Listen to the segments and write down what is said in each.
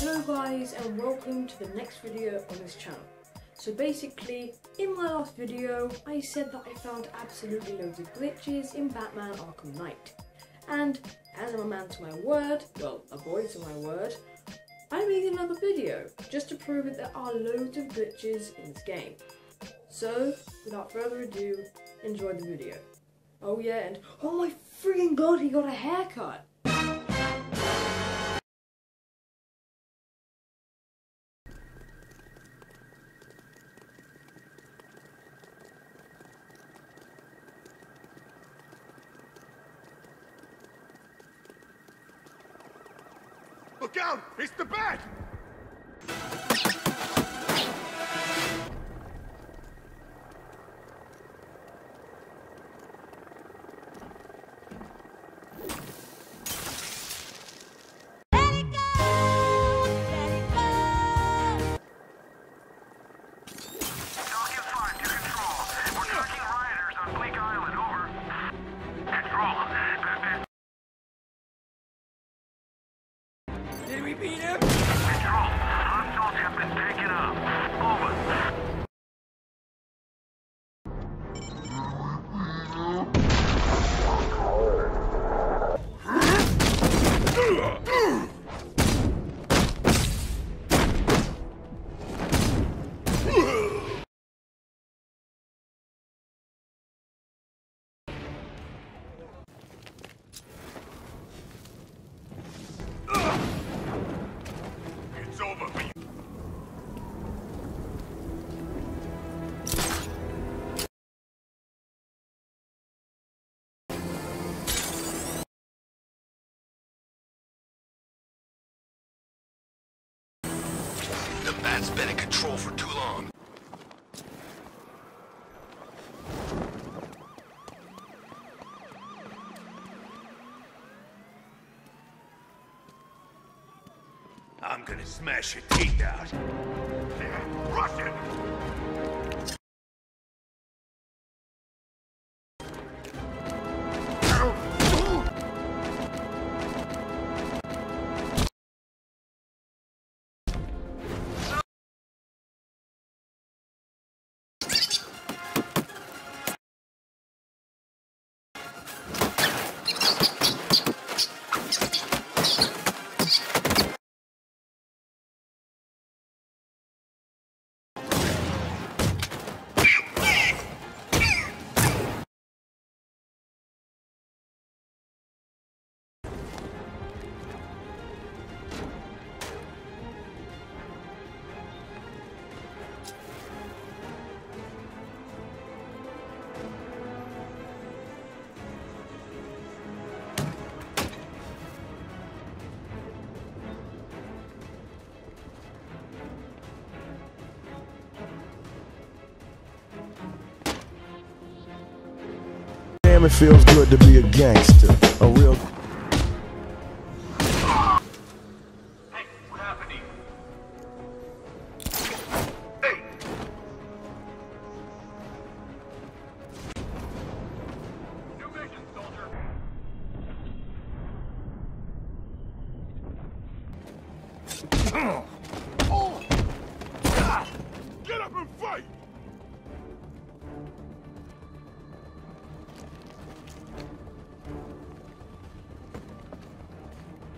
Hello guys and welcome to the next video on this channel. So basically, in my last video, I said that I found absolutely loads of glitches in Batman Arkham Knight. And as I'm a man to my word, well, a boy to my word, I made another video just to prove that there are loads of glitches in this game. So, without further ado, enjoy the video. Oh yeah, and oh my freaking god, he got a haircut! Look out! It's the bat! Been in control for too long. I'm gonna smash your teeth out. Rush Damn, it feels good to be a gangster. A real.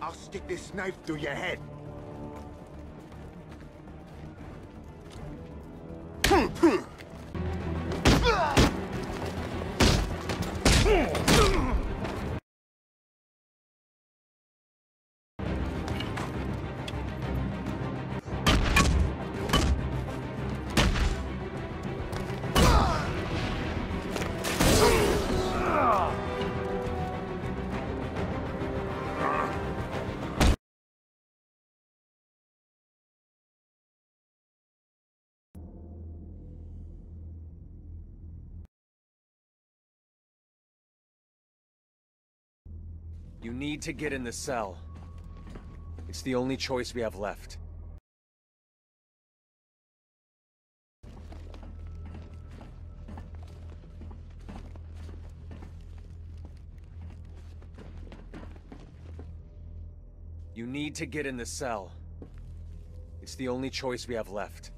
I'll stick this knife through your head. You need to get in the cell. It's the only choice we have left. You need to get in the cell. It's the only choice we have left.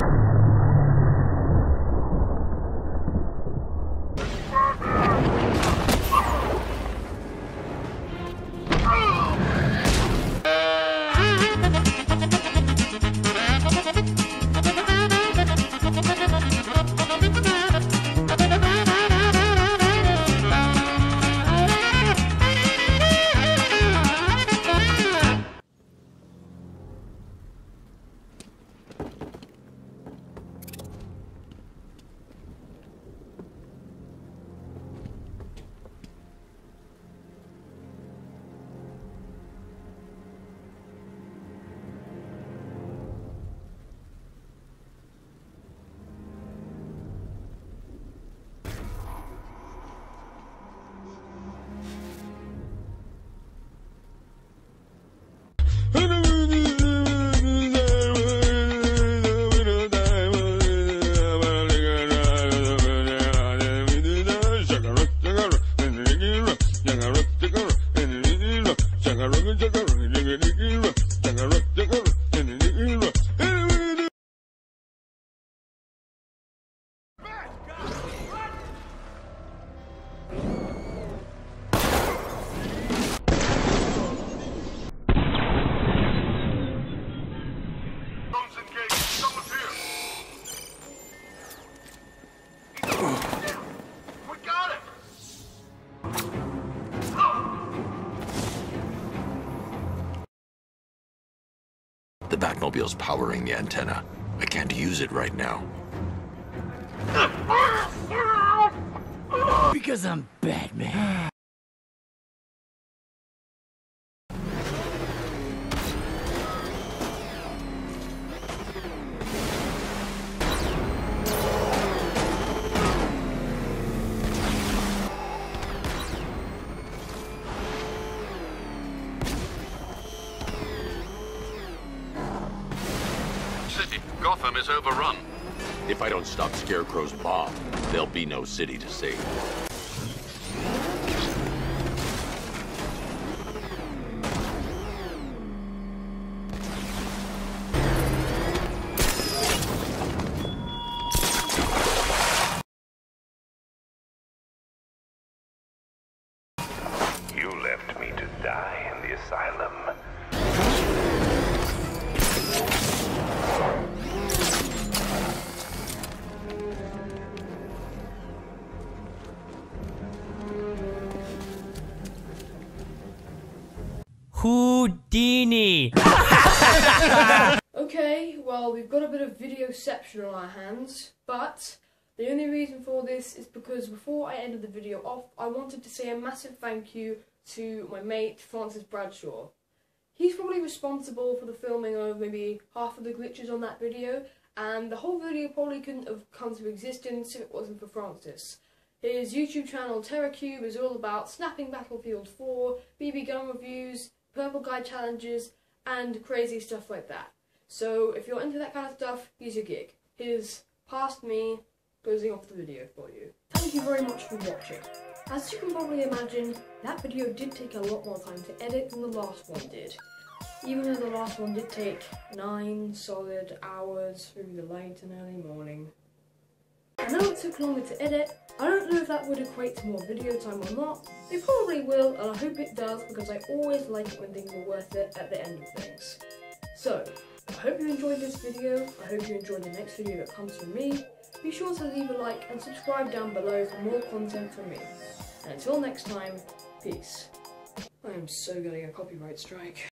you Batmobile's powering the antenna. I can't use it right now. Because I'm Batman. Gotham is overrun. If I don't stop Scarecrow's bomb, there'll be no city to save. Houdini. okay, well, we've got a bit of videoception on our hands, but the only reason for this is because before I ended the video off, I wanted to say a massive thank you to my mate, Francis Bradshaw. He's probably responsible for the filming of maybe half of the glitches on that video, and the whole video probably couldn't have come to existence if it wasn't for Francis. His YouTube channel Teracube is all about snapping Battlefield 4, BB gun reviews, purple guy challenges, and crazy stuff like that. So if you're into that kind of stuff, he's your gig. His past me closing off the video for you. Thank you very much for watching. As you can probably imagine, that video did take a lot more time to edit than the last one did. Even though the last one did take 9 solid hours through the late and early morning. I know it took longer to edit, I don't know if that would equate to more video time or not. It probably will, and I hope it does because I always like it when things are worth it at the end of things. So, I hope you enjoyed this video, I hope you enjoyed the next video that comes from me. Be sure to leave a like and subscribe down below for more content from me. And until next time, peace. I am so getting a copyright strike.